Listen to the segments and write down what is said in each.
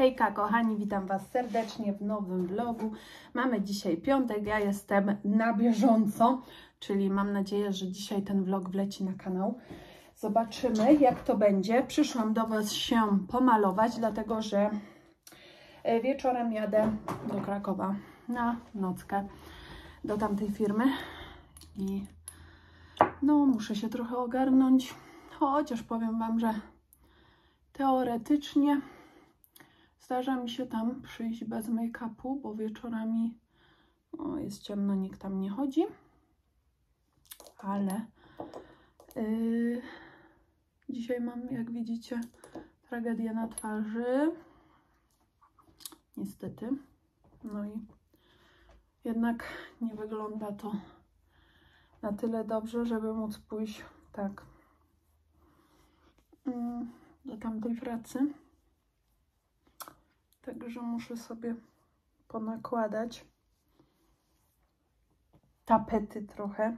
Hejka kochani, witam Was serdecznie w nowym vlogu. Mamy dzisiaj piątek, ja jestem na bieżąco, czyli mam nadzieję, że dzisiaj ten vlog wleci na kanał. Zobaczymy jak to będzie. Przyszłam do Was się pomalować, dlatego że e, wieczorem jadę do Krakowa na nockę do tamtej firmy i no muszę się trochę ogarnąć, chociaż powiem Wam, że teoretycznie Zdarza mi się tam przyjść bez make-upu, bo wieczorami o, jest ciemno, nikt tam nie chodzi. Ale yy, dzisiaj mam, jak widzicie, tragedię na twarzy. Niestety. No i jednak nie wygląda to na tyle dobrze, żeby móc pójść tak yy, do tamtej pracy. Także muszę sobie ponakładać tapety trochę.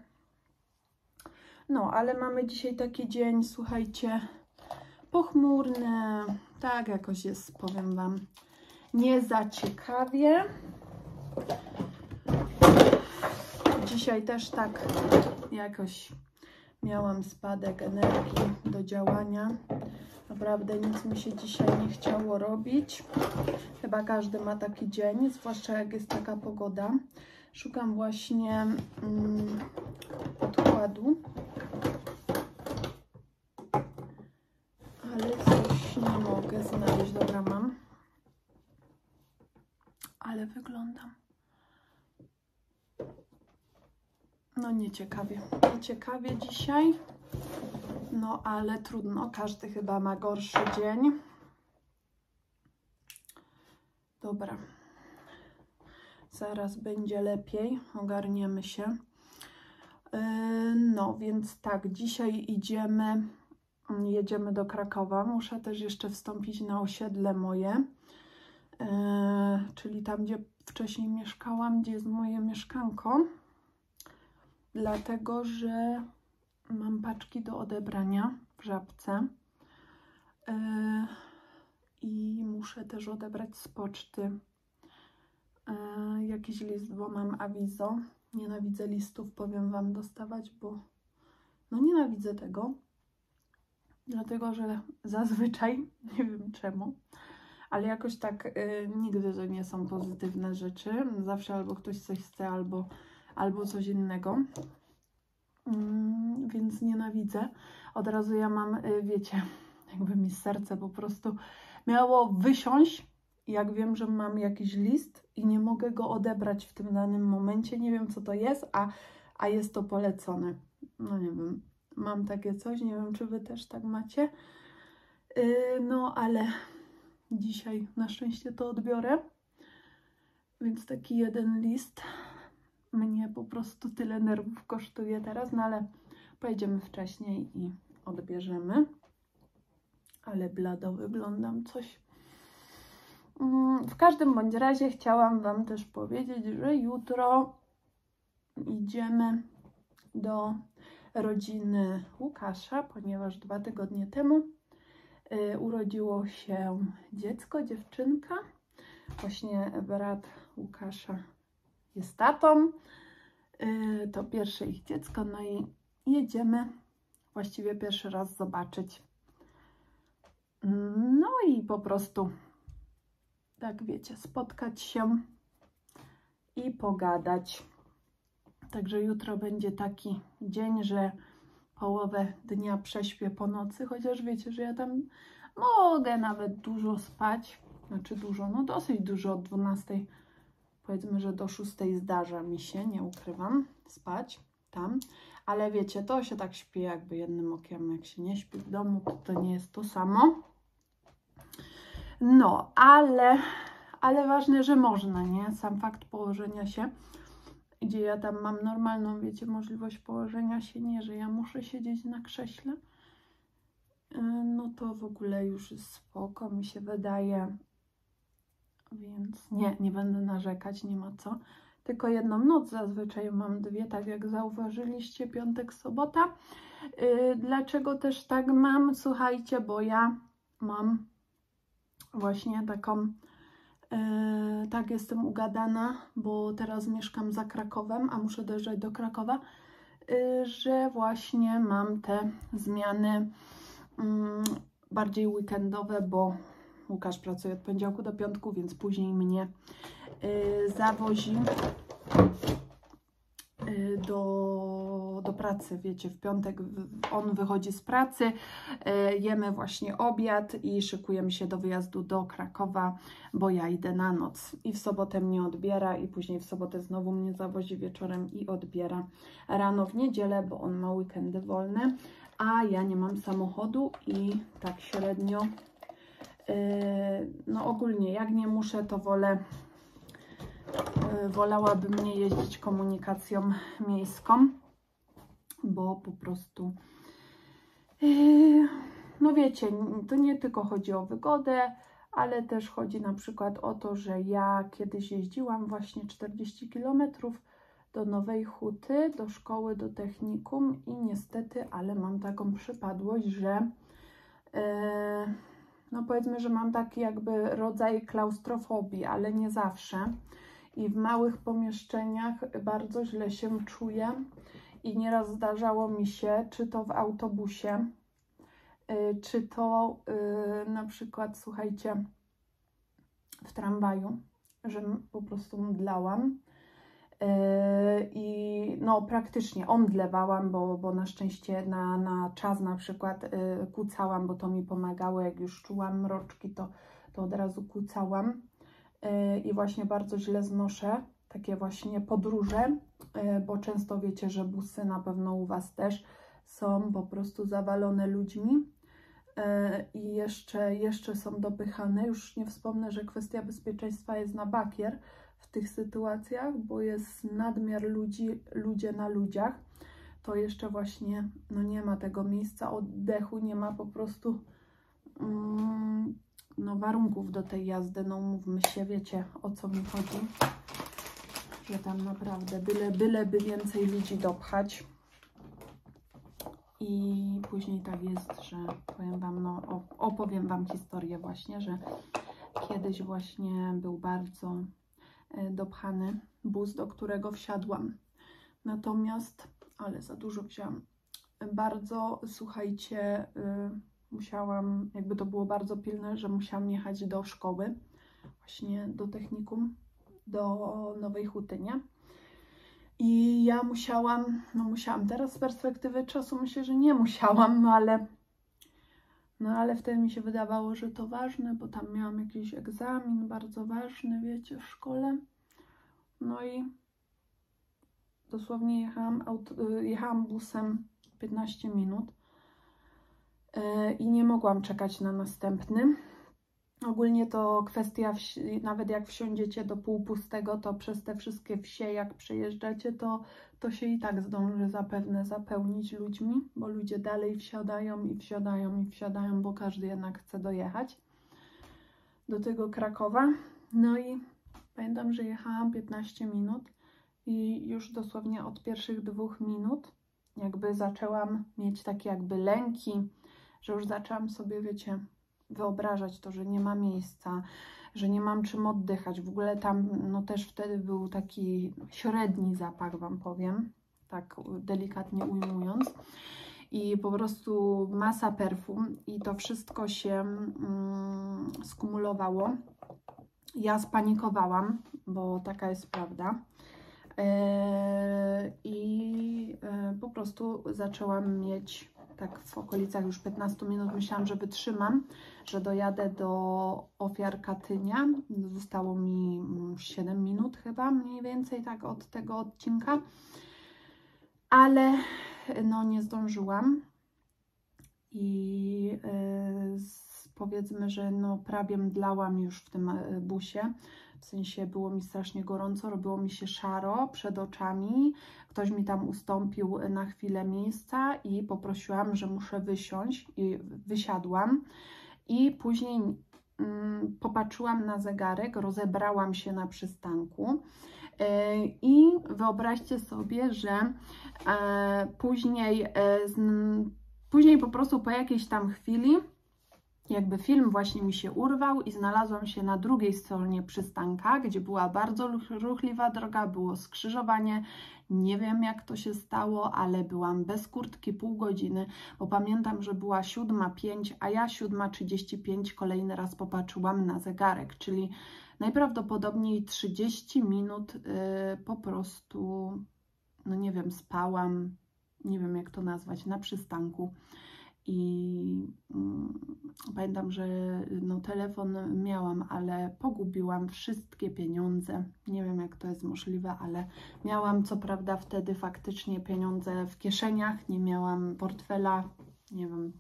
No, ale mamy dzisiaj taki dzień, słuchajcie, pochmurny. Tak jakoś jest, powiem Wam, nie za ciekawie. Dzisiaj też tak jakoś miałam spadek energii do działania. Naprawdę nic mi się dzisiaj nie chciało robić. Chyba każdy ma taki dzień, zwłaszcza jak jest taka pogoda. Szukam właśnie mm, podkładu. Ale coś nie mogę znaleźć. Dobra, mam. Ale wyglądam. No nieciekawie. Nieciekawie dzisiaj. No ale trudno, każdy chyba ma gorszy dzień. Dobra. Zaraz będzie lepiej, ogarniemy się. Yy, no, więc tak, dzisiaj idziemy, jedziemy do Krakowa. Muszę też jeszcze wstąpić na osiedle moje, yy, czyli tam, gdzie wcześniej mieszkałam, gdzie jest moje mieszkanko. Dlatego, że mam paczki do odebrania w żabce yy, i muszę też odebrać z poczty yy, jakiś list, bo mam awizo. Nienawidzę listów, powiem Wam, dostawać, bo no nienawidzę tego, dlatego że zazwyczaj, nie wiem czemu, ale jakoś tak yy, nigdy to nie są pozytywne rzeczy. Zawsze albo ktoś coś chce, albo, albo coś innego. Mm, więc nienawidzę. Od razu ja mam, y, wiecie, jakby mi serce po prostu miało wysiąść, jak wiem, że mam jakiś list i nie mogę go odebrać w tym danym momencie. Nie wiem, co to jest, a, a jest to polecone. No nie wiem, mam takie coś, nie wiem, czy Wy też tak macie. Yy, no, ale dzisiaj na szczęście to odbiorę. Więc taki jeden list mnie po prostu tyle nerwów kosztuje teraz, no ale pojedziemy wcześniej i odbierzemy. Ale blado wyglądam coś. Mm, w każdym bądź razie chciałam Wam też powiedzieć, że jutro idziemy do rodziny Łukasza, ponieważ dwa tygodnie temu y, urodziło się dziecko, dziewczynka. Właśnie brat Łukasza jest tatą. Y, to pierwsze ich dziecko, no i jedziemy właściwie pierwszy raz zobaczyć. No i po prostu, tak wiecie, spotkać się i pogadać. Także jutro będzie taki dzień, że połowę dnia prześpię po nocy, chociaż wiecie, że ja tam mogę nawet dużo spać. Znaczy dużo, no dosyć dużo od 12 powiedzmy, że do 6 zdarza mi się, nie ukrywam, spać tam, ale wiecie, to się tak śpi jakby jednym okiem, jak się nie śpi w domu, to to nie jest to samo. No, ale, ale ważne, że można, nie? Sam fakt położenia się, gdzie ja tam mam normalną, wiecie, możliwość położenia się, nie, że ja muszę siedzieć na krześle, y, no to w ogóle już jest spoko, mi się wydaje, więc nie, nie będę narzekać, nie ma co. Tylko jedną noc zazwyczaj mam dwie, tak jak zauważyliście, piątek, sobota. Yy, dlaczego też tak mam? Słuchajcie, bo ja mam właśnie taką, e, tak jestem ugadana, bo teraz mieszkam za Krakowem, a muszę dojeżdżać do Krakowa, e, że właśnie mam te zmiany mm, bardziej weekendowe, bo Łukasz pracuje od poniedziałku do piątku, więc później mnie y, zawozi y, do, do pracy. Wiecie, w piątek on wychodzi z pracy, y, jemy właśnie obiad i szykujemy się do wyjazdu do Krakowa, bo ja idę na noc. I w sobotę mnie odbiera i później w sobotę znowu mnie zawozi wieczorem i odbiera rano w niedzielę, bo on ma weekendy wolne, a ja nie mam samochodu i tak średnio no ogólnie jak nie muszę, to wolę, yy, wolałabym nie jeździć komunikacją miejską, bo po prostu, yy, no wiecie, to nie tylko chodzi o wygodę, ale też chodzi na przykład o to, że ja kiedyś jeździłam właśnie 40 km do Nowej Huty, do szkoły, do technikum i niestety, ale mam taką przypadłość, że yy, no powiedzmy, że mam taki jakby rodzaj klaustrofobii, ale nie zawsze. I w małych pomieszczeniach bardzo źle się czuję. I nieraz zdarzało mi się, czy to w autobusie, yy, czy to yy, na przykład, słuchajcie, w tramwaju, że po prostu mdlałam. Yy, I no, praktycznie omdlewałam, bo, bo na szczęście na, na czas na przykład yy, kucałam, bo to mi pomagało. Jak już czułam mroczki, to, to od razu kucałam. Yy, I właśnie bardzo źle znoszę takie właśnie podróże, bo często wiecie, że busy na pewno u Was też są po prostu zawalone ludźmi i jeszcze, jeszcze są dopychane. Już nie wspomnę, że kwestia bezpieczeństwa jest na bakier, w tych sytuacjach, bo jest nadmiar ludzi, ludzie na ludziach, to jeszcze właśnie no nie ma tego miejsca oddechu, nie ma po prostu mm, no, warunków do tej jazdy. No mówmy się, wiecie o co mi chodzi, że tam naprawdę byle, byle by więcej ludzi dopchać. I później tak jest, że powiem Wam, no opowiem Wam historię właśnie, że kiedyś właśnie był bardzo dopchany bus, do którego wsiadłam. Natomiast, ale za dużo wziąłam, bardzo, słuchajcie, y, musiałam, jakby to było bardzo pilne, że musiałam jechać do szkoły, właśnie do technikum, do Nowej Huty, nie? I ja musiałam, no musiałam, teraz z perspektywy czasu myślę, że nie musiałam, no ale no ale wtedy mi się wydawało, że to ważne, bo tam miałam jakiś egzamin bardzo ważny, wiecie, w szkole. No i dosłownie jechałam, y, jechałam busem 15 minut yy, i nie mogłam czekać na następny. Ogólnie to kwestia, wsi, nawet jak wsiądziecie do półpustego, to przez te wszystkie wsie, jak przejeżdżacie, to, to się i tak zdąży zapewne zapełnić ludźmi, bo ludzie dalej wsiadają i wsiadają i wsiadają, bo każdy jednak chce dojechać do tego Krakowa. No i pamiętam, że jechałam 15 minut i już dosłownie od pierwszych dwóch minut jakby zaczęłam mieć takie jakby lęki, że już zaczęłam sobie, wiecie, wyobrażać to, że nie ma miejsca, że nie mam czym oddychać. W ogóle tam no też wtedy był taki średni zapach, Wam powiem, tak delikatnie ujmując. I po prostu masa perfum i to wszystko się mm, skumulowało. Ja spanikowałam, bo taka jest prawda. Yy, I yy, po prostu zaczęłam mieć tak w okolicach już 15 minut myślałam, że wytrzymam, że dojadę do ofiar Katynia. Zostało mi 7 mm, minut chyba mniej więcej tak od tego odcinka. Ale no nie zdążyłam i yy, powiedzmy, że no prawie mdlałam już w tym e, busie. W sensie było mi strasznie gorąco, robiło mi się szaro przed oczami. Ktoś mi tam ustąpił na chwilę miejsca i poprosiłam, że muszę wysiąść i wysiadłam. I później mm, popatrzyłam na zegarek, rozebrałam się na przystanku. E, I wyobraźcie sobie, że e, później, później po prostu po jakiejś tam chwili jakby film właśnie mi się urwał i znalazłam się na drugiej stronie przystanka, gdzie była bardzo ruchliwa droga, było skrzyżowanie. Nie wiem jak to się stało, ale byłam bez kurtki pół godziny, bo pamiętam, że była 7.05, a ja 7.35 kolejny raz popatrzyłam na zegarek, czyli najprawdopodobniej 30 minut yy, po prostu, no nie wiem, spałam, nie wiem jak to nazwać, na przystanku i mm, pamiętam, że no, telefon miałam, ale pogubiłam wszystkie pieniądze. Nie wiem, jak to jest możliwe, ale miałam co prawda wtedy faktycznie pieniądze w kieszeniach, nie miałam portfela, nie wiem.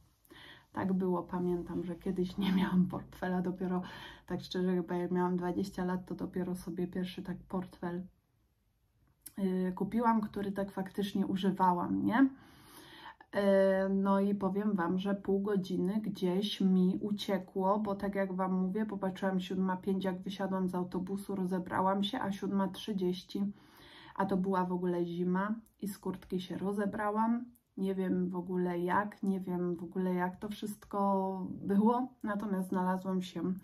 Tak było, pamiętam, że kiedyś nie miałam portfela, dopiero tak szczerze, chyba jak miałam 20 lat, to dopiero sobie pierwszy tak portfel yy, kupiłam, który tak faktycznie używałam, nie? No i powiem Wam, że pół godziny gdzieś mi uciekło, bo tak jak Wam mówię, popatrzyłam 7.05, jak wysiadłam z autobusu, rozebrałam się, a 7.30, a to była w ogóle zima i z kurtki się rozebrałam. Nie wiem w ogóle jak, nie wiem w ogóle jak to wszystko było, natomiast znalazłam się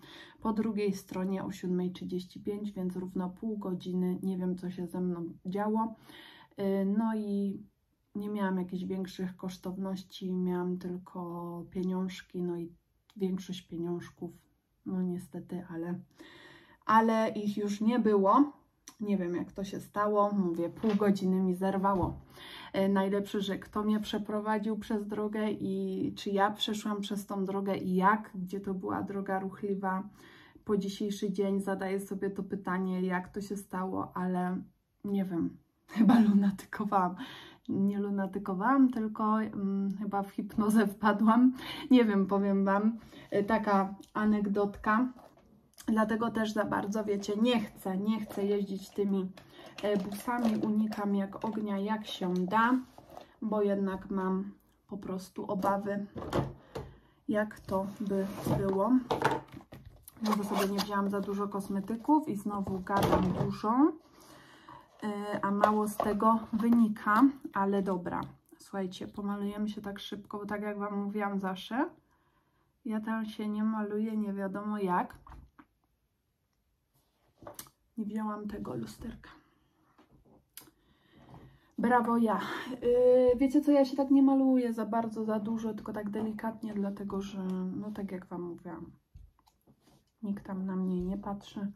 po drugiej stronie o 7.35, więc równo pół godziny, nie wiem co się ze mną działo. No i nie miałam jakichś większych kosztowności, miałam tylko pieniążki, no i większość pieniążków, no niestety, ale, ale ich już nie było. Nie wiem, jak to się stało. Mówię, pół godziny mi zerwało. E, najlepsze, że kto mnie przeprowadził przez drogę i czy ja przeszłam przez tą drogę i jak, gdzie to była droga ruchliwa. Po dzisiejszy dzień zadaję sobie to pytanie, jak to się stało, ale nie wiem, chyba lunatykowałam nie lunatykowałam, tylko hmm, chyba w hipnozę wpadłam. Nie wiem, powiem Wam, y, taka anegdotka. Dlatego też za bardzo, wiecie, nie chcę, nie chcę jeździć tymi e, busami, unikam jak ognia, jak się da, bo jednak mam po prostu obawy, jak to by było. Bo sobie nie wzięłam za dużo kosmetyków i znowu gadam dużo. E, a mało z tego wynika, ale dobra. Słuchajcie, pomalujemy się tak szybko, bo tak jak Wam mówiłam zawsze, ja tam się nie maluję nie wiadomo jak. Nie wzięłam tego lusterka. Brawo ja. Yy, wiecie co, ja się tak nie maluję za bardzo, za dużo, tylko tak delikatnie, dlatego że, no tak jak Wam mówiłam, nikt tam na mnie nie patrzy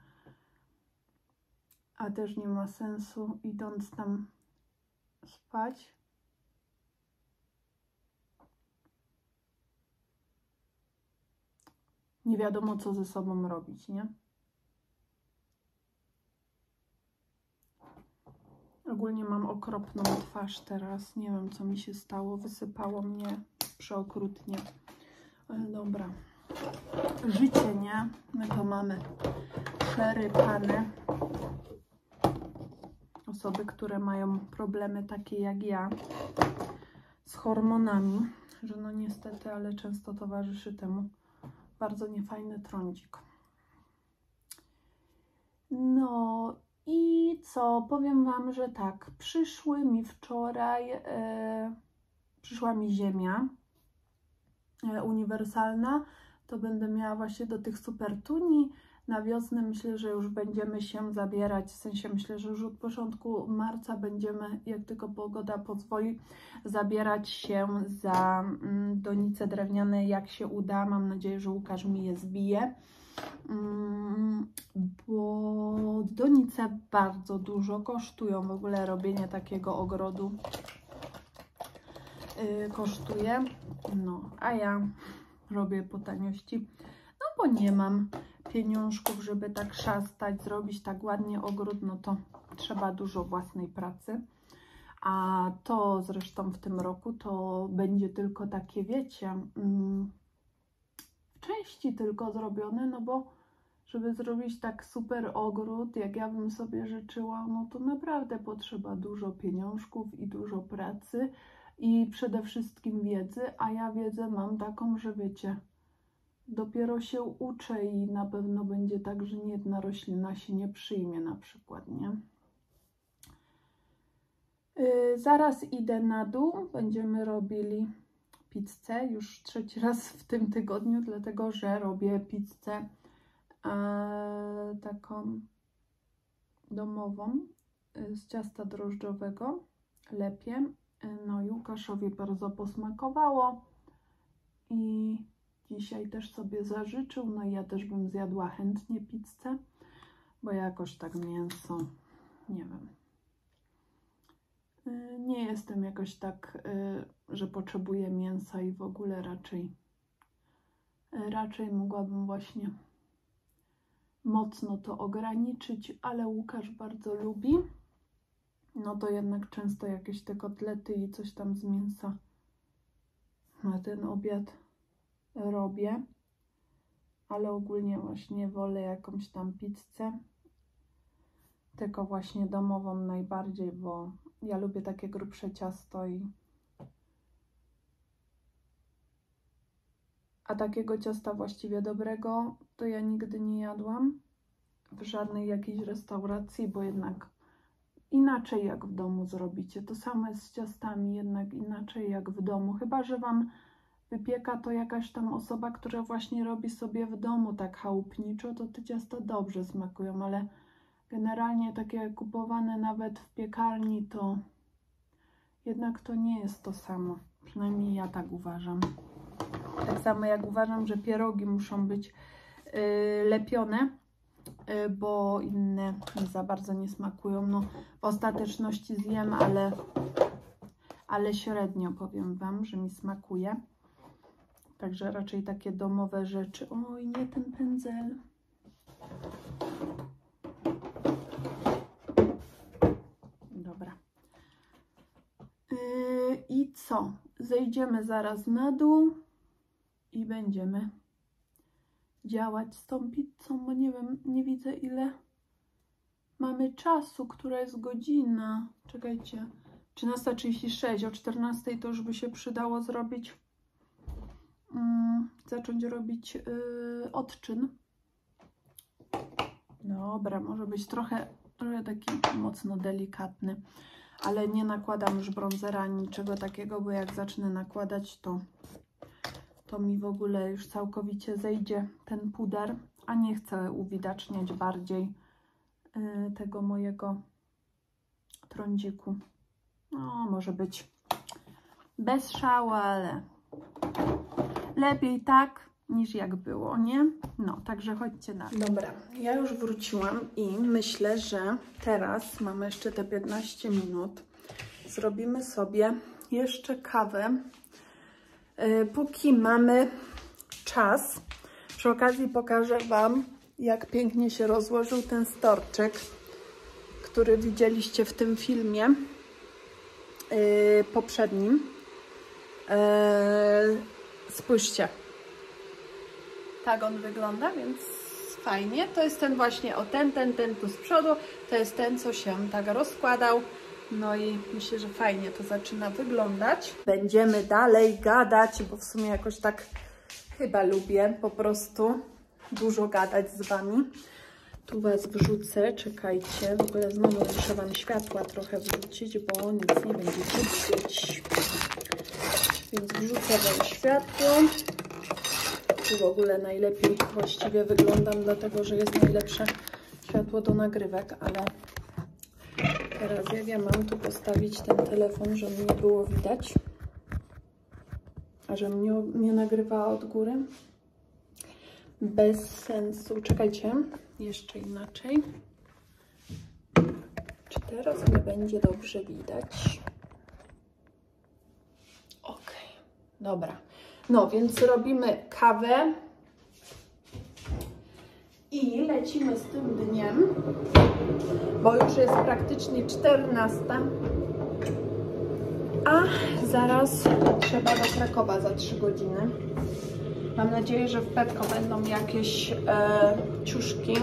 a też nie ma sensu idąc tam spać. Nie wiadomo, co ze sobą robić, nie? Ogólnie mam okropną twarz teraz. Nie wiem, co mi się stało. Wysypało mnie przeokrutnie. Ale dobra. Życie, nie? My to mamy przerypane osoby, które mają problemy takie jak ja z hormonami, że no niestety, ale często towarzyszy temu bardzo niefajny trądzik. No i co? Powiem Wam, że tak, przyszły mi wczoraj, e, przyszła mi ziemia e, uniwersalna, to będę miała właśnie do tych super tuni, na wiosnę myślę, że już będziemy się zabierać, w sensie myślę, że już od początku marca będziemy, jak tylko pogoda pozwoli, zabierać się za mm, donice drewniane, jak się uda. Mam nadzieję, że Łukasz mi je zbije, mm, bo donice bardzo dużo kosztują. W ogóle robienie takiego ogrodu y, kosztuje, no, a ja robię po taniości, no bo nie mam pieniążków, żeby tak szastać, zrobić tak ładnie ogród, no to trzeba dużo własnej pracy. A to zresztą w tym roku to będzie tylko takie, wiecie, mm, w części tylko zrobione, no bo żeby zrobić tak super ogród, jak ja bym sobie życzyła, no to naprawdę potrzeba dużo pieniążków i dużo pracy i przede wszystkim wiedzy, a ja wiedzę mam taką, że wiecie, dopiero się uczę i na pewno będzie tak, że nie jedna roślina się nie przyjmie na przykład, nie? Yy, zaraz idę na dół, będziemy robili pizzę już trzeci raz w tym tygodniu, dlatego że robię pizzę e, taką domową e, z ciasta drożdżowego, lepiej. No i Łukaszowi bardzo posmakowało i dzisiaj też sobie zażyczył. No i ja też bym zjadła chętnie pizzę, bo jakoś tak mięso, nie wiem. Y, nie jestem jakoś tak, y, że potrzebuję mięsa i w ogóle raczej, y, raczej mogłabym właśnie mocno to ograniczyć, ale Łukasz bardzo lubi. No to jednak często jakieś te kotlety i coś tam z mięsa na ten obiad robię. Ale ogólnie właśnie wolę jakąś tam pizzę. Tylko właśnie domową najbardziej, bo ja lubię takie grubsze ciasto i a takiego ciasta właściwie dobrego to ja nigdy nie jadłam w żadnej jakiejś restauracji, bo jednak inaczej jak w domu zrobicie. To samo jest z ciastami, jednak inaczej jak w domu. Chyba, że Wam wypieka to jakaś tam osoba, która właśnie robi sobie w domu tak chałupniczo, to te ciasta dobrze smakują, ale generalnie takie kupowane nawet w piekarni to jednak to nie jest to samo. Przynajmniej ja tak uważam. Tak samo jak uważam, że pierogi muszą być yy, lepione, yy, bo inne za bardzo nie smakują. No, w ostateczności zjem, ale, ale średnio powiem Wam, że mi smakuje. Także raczej takie domowe rzeczy. Oj, nie ten pędzel. Dobra. Yy, I co? Zejdziemy zaraz na dół i będziemy działać z tą pizzą, bo nie wiem, nie widzę ile mamy czasu, która jest godzina. Czekajcie, 13.36, o 14.00 to już by się przydało zrobić, zacząć robić yy, odczyn. Dobra, może być trochę, trochę taki mocno delikatny, ale nie nakładam już bronzera niczego takiego, bo jak zacznę nakładać, to to mi w ogóle już całkowicie zejdzie ten puder, a nie chcę uwidaczniać bardziej yy, tego mojego trądziku. No, może być bez szału, ale lepiej tak niż jak było, nie? No, także chodźcie na Dobra, ja już wróciłam i myślę, że teraz mamy jeszcze te 15 minut. Zrobimy sobie jeszcze kawę E, póki mamy czas, przy okazji pokażę Wam, jak pięknie się rozłożył ten storczyk, który widzieliście w tym filmie yy, poprzednim. Yy, spójrzcie. Tak on wygląda, więc fajnie. To jest ten właśnie, o ten, ten, ten tu z przodu. To jest ten, co się tak rozkładał. No i myślę, że fajnie to zaczyna wyglądać. Będziemy dalej gadać, bo w sumie jakoś tak chyba lubię po prostu dużo gadać z Wami. Tu Was wrzucę, czekajcie. W ogóle znowu muszę Wam światła trochę wrzucić, bo nic nie będziecie widzieć. Więc wrzucę Wam światło. Tu w ogóle najlepiej właściwie wyglądam, dlatego że jest najlepsze światło do nagrywek, ale Teraz jak ja mam tu postawić ten telefon, żeby nie było widać, a że mnie nie nagrywała od góry? Bez sensu. Czekajcie, jeszcze inaczej. Czy teraz mnie będzie dobrze widać? Ok, dobra. No, więc robimy kawę i lecimy z tym dniem, bo już jest praktycznie 14, a zaraz trzeba do Krakowa za 3 godziny. Mam nadzieję, że w Petko będą jakieś e, ciuszki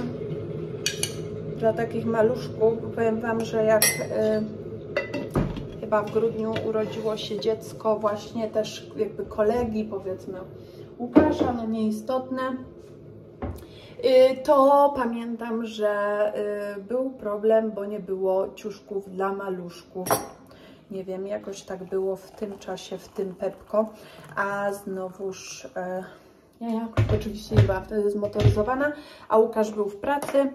dla takich maluszków. Powiem Wam, że jak e, chyba w grudniu urodziło się dziecko właśnie też jakby kolegi, powiedzmy Łukasza, no nieistotne, Y, to pamiętam, że y, był problem, bo nie było ciuszków dla maluszków. Nie wiem, jakoś tak było w tym czasie, w tym Pepko. A znowuż e, ja, ja oczywiście Iwa wtedy zmotoryzowana, a Łukasz był w pracy.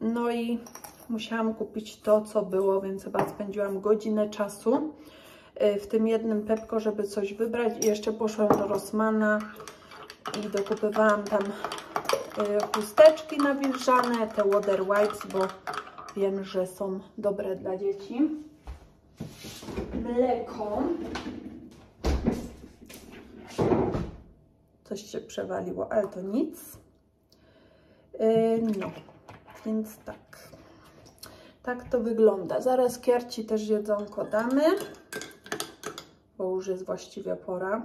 No i musiałam kupić to, co było, więc chyba spędziłam godzinę czasu e, w tym jednym Pepko, żeby coś wybrać. I jeszcze poszłam do Rossmana i dokupywałam tam e, chusteczki nawilżane, te Water Wipes, bo wiem, że są dobre dla dzieci. Mleko. Coś się przewaliło, ale to nic. Yy, no, więc tak. Tak to wygląda. Zaraz kierci też jedzonko damy, bo już jest właściwie pora.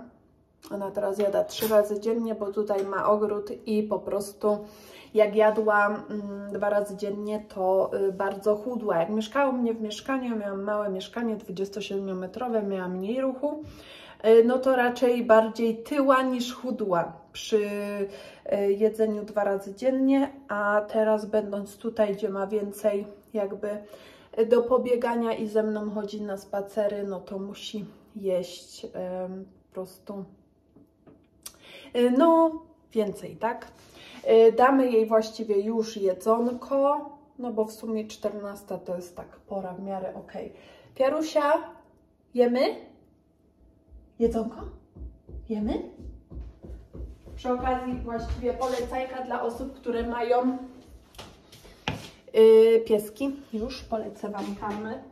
Ona teraz jada trzy razy dziennie, bo tutaj ma ogród i po prostu jak jadłam mm, dwa razy dziennie, to y, bardzo chudła. Jak mieszkała u mnie w mieszkaniu, miałam małe mieszkanie 27-metrowe, miałam mniej ruchu, y, no to raczej bardziej tyła niż chudła przy y, jedzeniu dwa razy dziennie, a teraz będąc tutaj, gdzie ma więcej jakby do pobiegania i ze mną chodzi na spacery, no to musi jeść po prostu no więcej, tak? Damy jej właściwie już jedzonko, no bo w sumie 14 to jest tak pora w miarę ok. Piarusia, jemy? Jedzonko? Jemy? Przy okazji właściwie polecajka dla osób, które mają yy, pieski. Już polecę Wam karmę.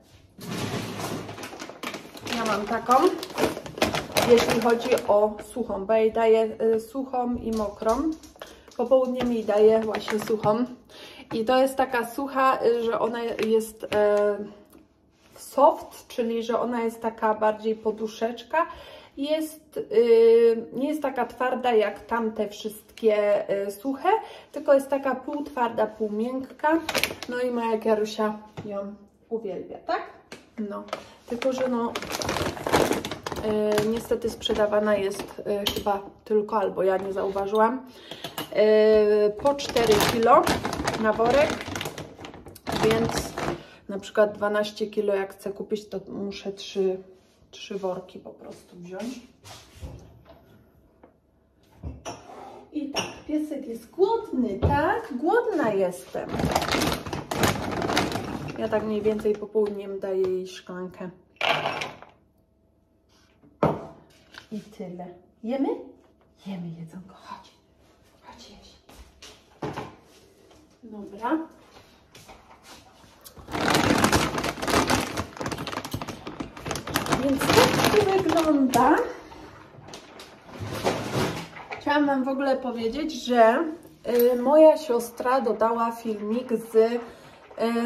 Ja mam taką, jeśli chodzi o suchą, bo jej daję yy, suchą i mokrą. Po południu mi daję właśnie suchą. I to jest taka sucha, yy, że ona jest yy, soft, czyli że ona jest taka bardziej poduszeczka jest, yy, nie jest taka twarda jak tamte wszystkie yy, suche, tylko jest taka pół twarda, pół miękka. No i moja Garusia ją uwielbia, tak? No, tylko że no yy, niestety sprzedawana jest chyba tylko, albo ja nie zauważyłam, po 4 kg na worek, więc na przykład 12 kg jak chcę kupić, to muszę 3 trzy worki po prostu wziąć. I tak, piesek jest głodny, tak? Głodna jestem. Ja tak mniej więcej po południem daję jej szklankę. I tyle. Jemy? Jemy jedzonko, chodź. Chodź jeść. Dobra. Więc tak to wygląda. Chciałam Wam w ogóle powiedzieć, że y, moja siostra dodała filmik z y,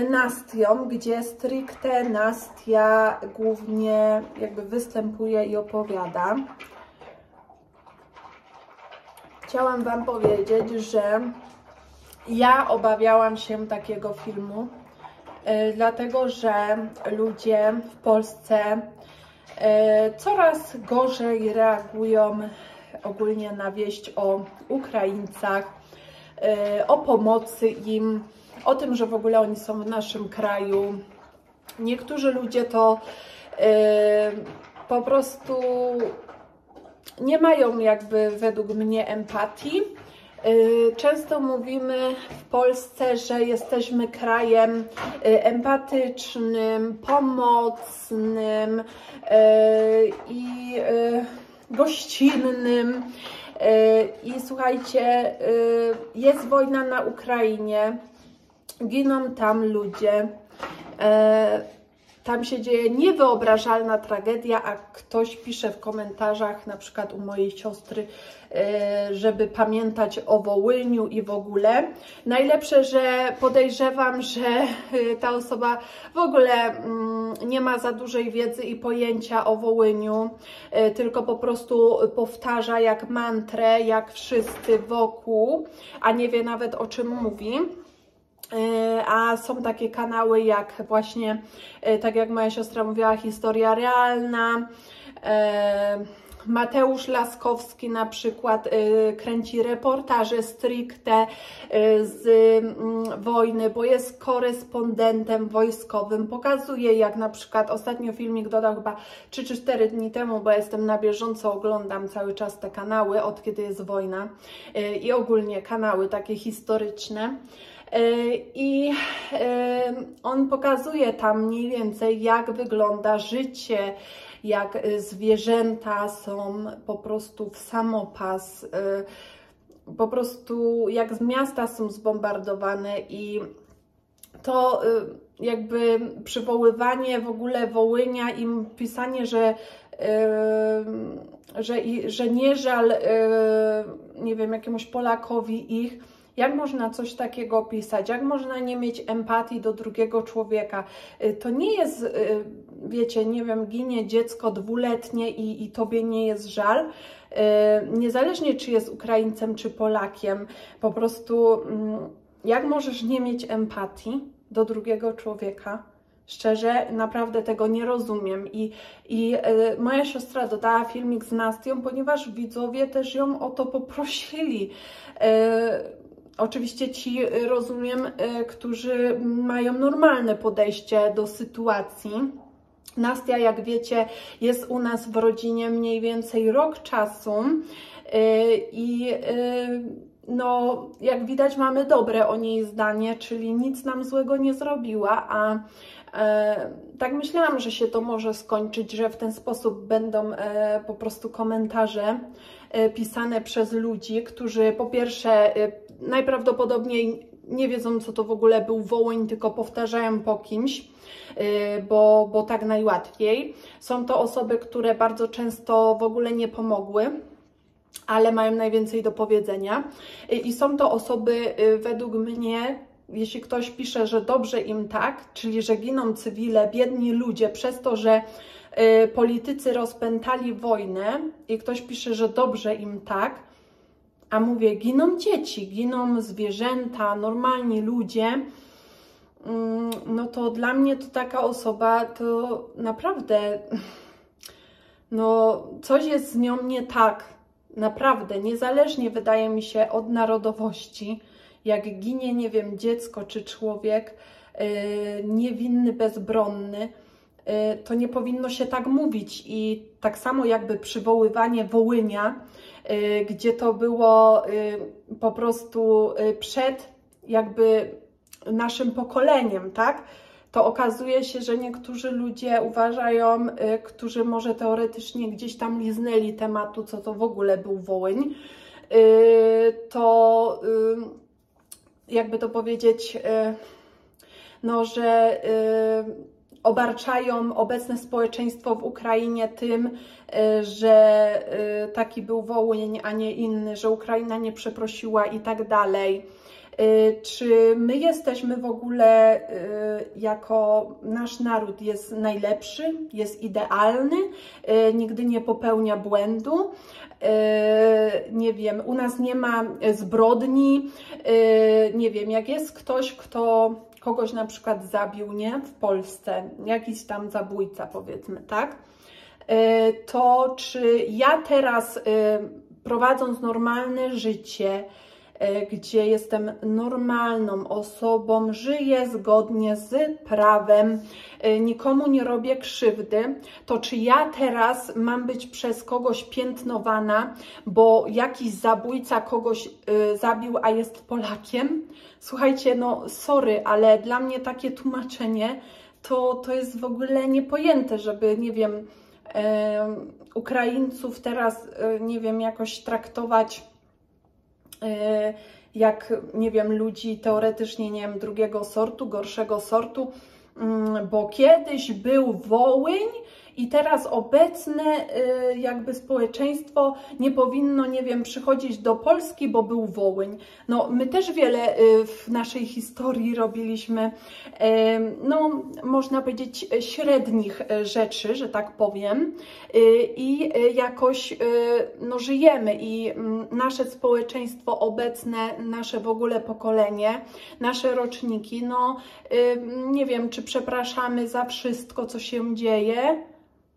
Nastią, gdzie stricte Nastia głównie jakby występuje i opowiada. Chciałam Wam powiedzieć, że ja obawiałam się takiego filmu, y, dlatego że ludzie w Polsce coraz gorzej reagują ogólnie na wieść o Ukraińcach, e, o pomocy im, o tym, że w ogóle oni są w naszym kraju. Niektórzy ludzie to e, po prostu nie mają jakby według mnie empatii często mówimy w Polsce, że jesteśmy krajem y, empatycznym, pomocnym y, i gościnnym. I słuchajcie, jest wojna na Ukrainie, giną tam ludzie. Tam się dzieje niewyobrażalna tragedia, a ktoś pisze w komentarzach, na przykład u mojej siostry, e, żeby pamiętać o Wołyniu i w ogóle. Najlepsze, że podejrzewam, że e, ta osoba w ogóle mm, nie ma za dużej wiedzy i pojęcia o Wołyniu, e, tylko po prostu powtarza jak mantrę, jak wszyscy wokół, a nie wie nawet o czym mówi. E, a są takie kanały jak właśnie, e, tak jak moja siostra mówiła, historia realna, e, Mateusz Laskowski na przykład kręci reportaże stricte z y, wojny, bo jest korespondentem wojskowym. Pokazuje jak na przykład ostatnio filmik dodał chyba 3 czy 4 dni temu, bo jestem na bieżąco, oglądam cały czas te kanały od kiedy jest wojna i ogólnie kanały takie historyczne. Y, I y, on pokazuje tam mniej więcej, jak wygląda życie jak y, zwierzęta są po prostu w samopas, po prostu jak z miasta są zbombardowane i to jakby przywoływanie w ogóle Wołynia i pisanie, że, że, że nie żal, nie wiem, jakiemuś Polakowi ich, jak można coś takiego opisać? Jak można nie mieć empatii do drugiego człowieka? Y, to nie jest, y, wiecie, nie wiem, ginie dziecko dwuletnie i, i tobie nie jest żal. Y, niezależnie czy jest Ukraińcem czy Polakiem, po prostu mm, jak możesz nie mieć empatii do drugiego człowieka? Szczerze, naprawdę tego nie rozumiem. I, i moja siostra dodała filmik z Nastią, ponieważ widzowie też ją o to poprosili. Oczywiście ci, y, rozumiem, y, którzy mają normalne podejście do sytuacji. Nastia, jak wiecie, jest u nas w rodzinie mniej więcej rok czasu y, i no, jak widać, mamy dobre o niej zdanie, czyli nic nam złego nie zrobiła, a e, tak myślałam, że się to może skończyć, że w ten sposób będą e, po prostu komentarze e, pisane przez ludzi, którzy po pierwsze e, najprawdopodobniej nie wiedzą, co to w ogóle był Wołyń, tylko powtarzają po kimś, y, bo, bo tak najłatwiej. Są to osoby, które bardzo często w ogóle nie pomogły ale mają najwięcej do powiedzenia. Y, I są to osoby, y, według mnie, jeśli ktoś pisze, że dobrze im tak, czyli że giną cywile, biedni ludzie przez to, że politycy rozpętali wojnę i ktoś pisze, że dobrze im tak, a mówię, giną dzieci, giną zwierzęta, normalni ludzie, mm, no to dla mnie to taka osoba to naprawdę, no coś jest z nią nie tak, naprawdę, niezależnie wydaje mi się od narodowości, jak ginie, nie wiem, dziecko czy człowiek yy, niewinny, bezbronny, yy, to nie powinno się tak mówić. I tak samo jakby przywoływanie Wołynia, gdzie to było y, po prostu y, przed jakby naszym pokoleniem, tak? To okazuje się, że niektórzy ludzie uważają, którzy może teoretycznie gdzieś tam liznęli tematu, co to w ogóle był Wołyń, to jakby to powiedzieć, no, że obarczają obecne społeczeństwo w Ukrainie tym, że e, taki był Wołyń, a nie inny, że Ukraina nie przeprosiła i tak dalej. E, czy my jesteśmy w ogóle jako nasz naród jest najlepszy, jest idealny, nigdy nie popełnia błędu? Nie wiem, u nas nie ma zbrodni. Nie wiem, jak jest ktoś, kto kogoś na przykład zabił, nie? W Polsce, jakiś tam zabójca powiedzmy, tak? E, to czy ja teraz e, prowadząc normalne życie, E, gdzie jestem normalną osobą, żyję zgodnie z prawem, nikomu nie robię krzywdy, to czy ja teraz mam być przez kogoś piętnowana, bo jakiś zabójca kogoś zabił, a jest Polakiem? Słuchajcie, no sorry, ale dla mnie takie tłumaczenie to, to jest w ogóle niepojęte, żeby, nie wiem, Ukraińców teraz, nie wiem, jakoś traktować Y, jak, nie wiem, ludzi teoretycznie, nie wiem, drugiego sortu, gorszego sortu, mm, bo kiedyś był Wołyń, i teraz obecne y, jakby społeczeństwo nie powinno, nie wiem, przychodzić do Polski, bo był Wołyń. No, my też wiele y, w naszej historii robiliśmy, no, można powiedzieć, średnich y, rzeczy, że tak powiem, i jakoś, no, żyjemy i mm, nasze społeczeństwo obecne, nasze w ogóle pokolenie, nasze roczniki, no, nie wiem, czy przepraszamy za wszystko, co się dzieje,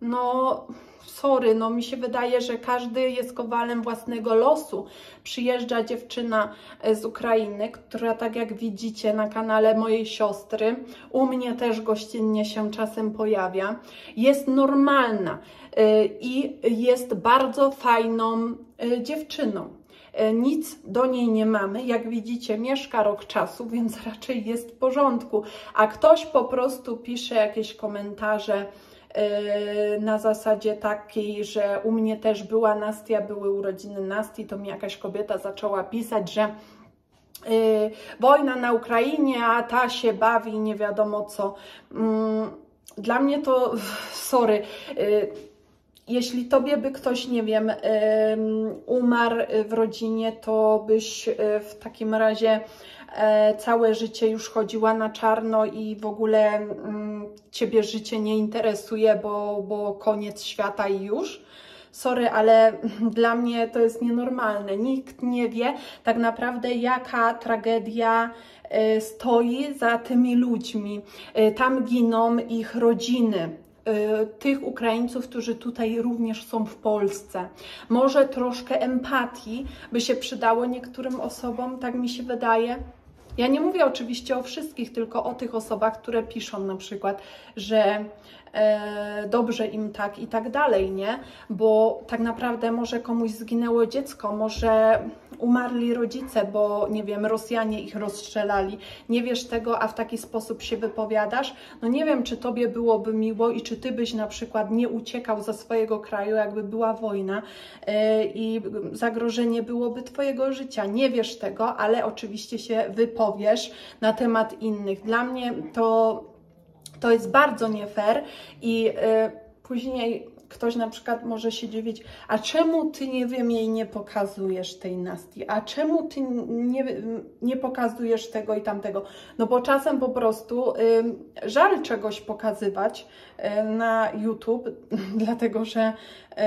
no sorry, no mi się wydaje, że każdy jest kowalem własnego losu. Przyjeżdża dziewczyna e, z Ukrainy, która tak jak widzicie na kanale mojej siostry, u mnie też gościnnie się czasem pojawia, jest normalna e, i jest bardzo fajną e, dziewczyną. Nic do niej nie mamy. Jak widzicie, mieszka rok czasu, więc raczej jest w porządku. A ktoś po prostu pisze jakieś komentarze, na zasadzie takiej, że u mnie też była Nastia, były urodziny Nasti, to mi jakaś kobieta zaczęła pisać, że yy, wojna na Ukrainie, a ta się bawi, nie wiadomo co. Mm, dla mnie to, sorry, yy, jeśli tobie by ktoś, nie wiem, umarł w rodzinie, to byś w takim razie E, całe życie już chodziła na czarno i w ogóle mm, ciebie życie nie interesuje, bo, bo koniec świata i już. Sorry, ale dla mnie to jest nienormalne. Nikt nie wie tak naprawdę, jaka tragedia e, stoi za tymi ludźmi. E, tam giną ich rodziny tych Ukraińców, którzy tutaj również są w Polsce. Może troszkę empatii by się przydało niektórym osobom, tak mi się wydaje. Ja nie mówię oczywiście o wszystkich, tylko o tych osobach, które piszą na przykład, że dobrze im tak i tak dalej, nie? Bo tak naprawdę może komuś zginęło dziecko, może umarli rodzice, bo nie wiem, Rosjanie ich rozstrzelali. Nie wiesz tego, a w taki sposób się wypowiadasz. No nie wiem, czy tobie byłoby miło i czy ty byś na przykład nie uciekał ze swojego kraju, jakby była wojna yy, i zagrożenie byłoby twojego życia. Nie wiesz tego, ale oczywiście się wypowiesz na temat innych. Dla mnie to, to jest bardzo nie fair i yy, później ktoś na przykład może się dziwić, a czemu ty, nie wiem, jej nie pokazujesz tej Nasti, a czemu ty nie, nie pokazujesz tego i tamtego? No bo czasem po prostu y, żal czegoś pokazywać y, na YouTube, dlatego że y,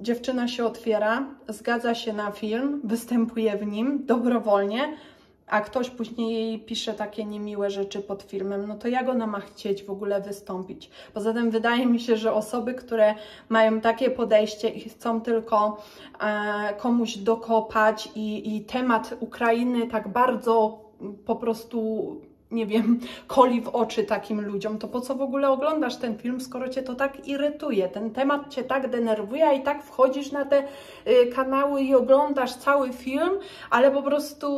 dziewczyna się otwiera, zgadza się na film, występuje w nim dobrowolnie, a ktoś później jej pisze takie niemiłe rzeczy pod filmem, no to jak ona ma chcieć w ogóle wystąpić? Poza tym wydaje mi się, że osoby, które mają takie podejście i chcą tylko e, komuś dokopać i, i temat Ukrainy tak bardzo po prostu nie wiem, koli w oczy takim ludziom, to po co w ogóle oglądasz ten film, skoro Cię to tak irytuje, ten temat Cię tak denerwuje, a i tak wchodzisz na te y, kanały i oglądasz cały film, ale po prostu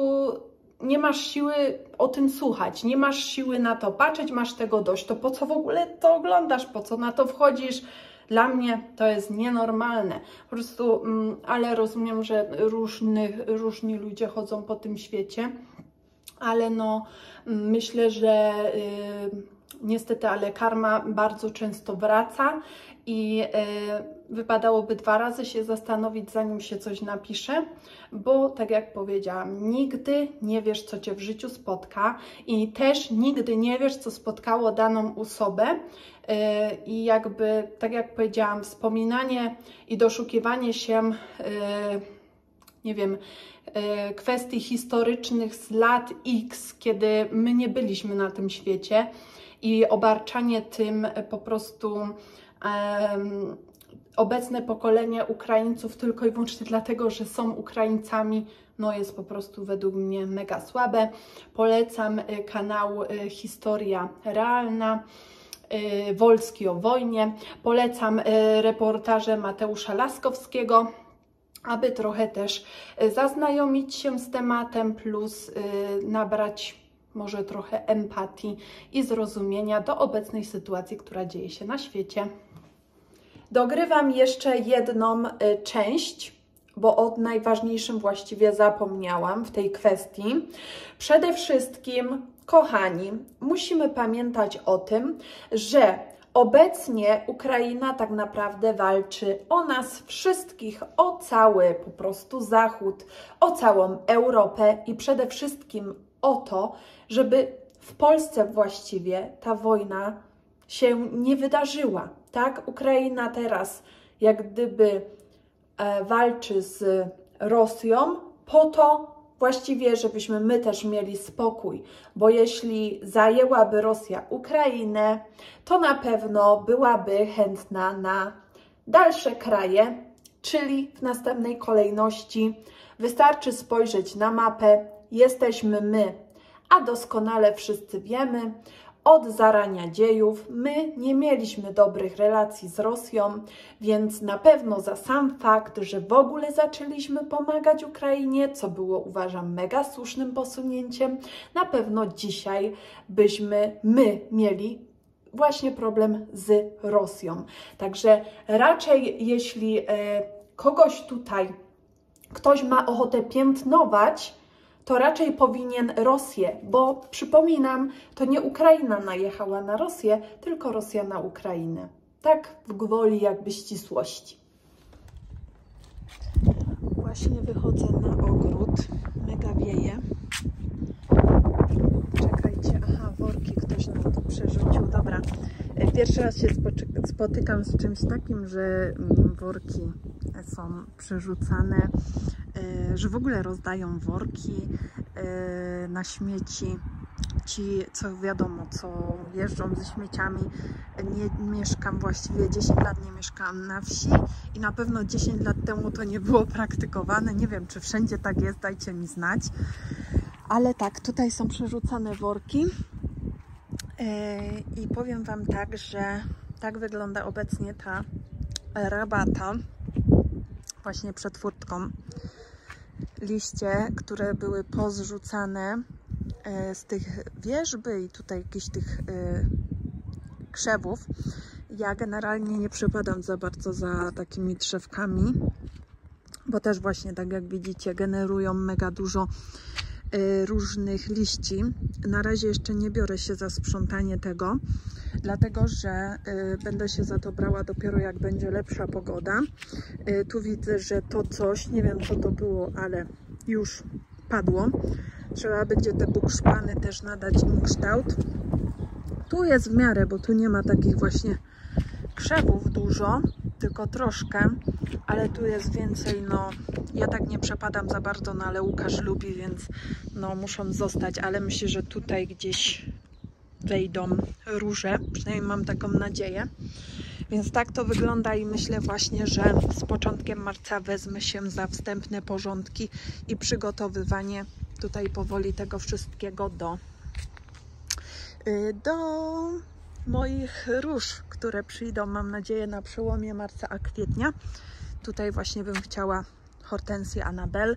nie masz siły o tym słuchać, nie masz siły na to patrzeć, masz tego dość, to po co w ogóle to oglądasz, po co na to wchodzisz? Dla mnie to jest nienormalne. Po prostu, mm, ale rozumiem, że różni ludzie chodzą po tym świecie, ale no mm, myślę, że yy, niestety, ale karma bardzo często wraca i yy, wypadałoby dwa razy się zastanowić, zanim się coś napisze, bo tak jak powiedziałam, nigdy nie wiesz, co cię w życiu spotka i też nigdy nie wiesz, co spotkało daną osobę. Y, I jakby, tak jak powiedziałam, wspominanie i doszukiwanie się, y, nie wiem, y, kwestii historycznych z lat X, kiedy my nie byliśmy na tym świecie i obarczanie tym po prostu obecne pokolenie Ukraińców tylko i wyłącznie dlatego, że są Ukraińcami, no jest po prostu według mnie mega słabe. Polecam y, kanał y, Historia Realna. Y, Wolski o wojnie. Polecam reportaże Mateusza Laskowskiego, aby trochę też zaznajomić się z tematem, plus nabrać może trochę empatii i zrozumienia do obecnej sytuacji, która dzieje się na świecie. Dogrywam jeszcze jedną y, część, bo o najważniejszym właściwie zapomniałam w tej kwestii. Przede wszystkim, kochani, musimy pamiętać o tym, że obecnie Ukraina tak naprawdę walczy o nas wszystkich, o cały po prostu Zachód, o całą Europę i przede wszystkim o to, żeby w Polsce właściwie ta wojna się nie wydarzyła tak? Ukraina teraz jak gdyby e, walczy z Rosją po to właściwie, żebyśmy my też mieli spokój, bo jeśli zajęłaby Rosja Ukrainę, to na pewno byłaby chętna na Dalsze kraje, czyli w następnej kolejności wystarczy spojrzeć na mapę, jesteśmy my, a doskonale wszyscy wiemy, od zarania dziejów my nie mieliśmy dobrych relacji z Rosją, więc na pewno za sam fakt, że w ogóle zaczęliśmy pomagać Ukrainie, co było uważam mega słusznym posunięciem, na pewno dzisiaj byśmy my mieli właśnie problem z Rosją. Także raczej jeśli e, kogoś tutaj ktoś ma ochotę piętnować, to raczej powinien Rosję, bo przypominam, to nie Ukraina najechała na Rosję, tylko Rosja na Ukrainę. Tak w gwoli jakby ścisłości. Właśnie wychodzę na ogród. Mega wieje. Czekajcie, aha, worki ktoś nam tu przerzucił. Dobra, pierwszy raz się spotykam z czymś takim, że worki są przerzucane E, że w ogóle rozdają worki e, na śmieci. Ci, co wiadomo, co jeżdżą ze śmieciami, nie mieszkam właściwie 10 lat, nie mieszkam na wsi i na pewno 10 lat temu to nie było praktykowane. Nie wiem, czy wszędzie tak jest, dajcie mi znać. Ale tak, tutaj są przerzucane worki i powiem Wam tak, że tak wygląda obecnie ta rabata właśnie przed furtką liście, które były pozrzucane e, z tych wierzby i tutaj jakichś tych e, krzewów. Ja generalnie nie przepadam za bardzo za takimi drzewkami, bo też właśnie, tak jak widzicie, generują mega dużo e, różnych liści. Na razie jeszcze nie biorę się za sprzątanie tego, dlatego że będę się za to brała dopiero jak będzie lepsza pogoda. Tu widzę, że to coś, nie wiem co to było, ale już padło. Trzeba będzie te bukszpany też nadać im kształt. Tu jest w miarę, bo tu nie ma takich właśnie krzewów dużo, tylko troszkę, ale tu jest więcej, no ja tak nie przepadam za bardzo, no ale Łukasz lubi, więc no muszą zostać, ale myślę, że tutaj gdzieś wejdą róże, przynajmniej mam taką nadzieję. Więc tak to wygląda i myślę właśnie, że z początkiem marca wezmę się za wstępne porządki i przygotowywanie tutaj powoli tego wszystkiego do, y, do moich róż, które przyjdą, mam nadzieję, na przełomie marca a kwietnia. Tutaj właśnie bym chciała hortensję Anabel.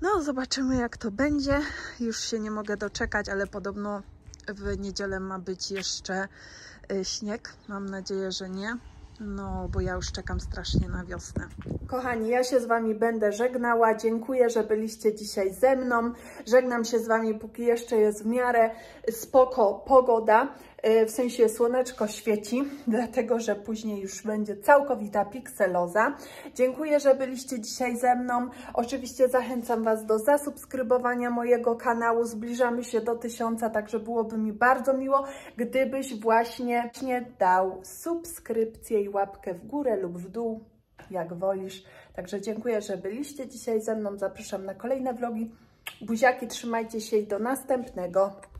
No, zobaczymy jak to będzie. Już się nie mogę doczekać, ale podobno w niedzielę ma być jeszcze Y, śnieg. Mam nadzieję, że nie. No, bo ja już czekam strasznie na wiosnę. Kochani, ja się z Wami będę żegnała. Dziękuję, że byliście dzisiaj ze mną. Żegnam się z Wami, póki jeszcze jest w miarę spoko pogoda. E, w sensie słoneczko świeci, dlatego że później już będzie całkowita pikseloza. Dziękuję, że byliście dzisiaj ze mną. Oczywiście zachęcam Was do zasubskrybowania mojego kanału. Zbliżamy się do tysiąca, także byłoby mi bardzo miło, gdybyś właśnie dał subskrypcję i łapkę w górę lub w dół, jak wolisz. Także dziękuję, że byliście dzisiaj ze mną. Zapraszam na kolejne vlogi. Buziaki, trzymajcie się i do następnego.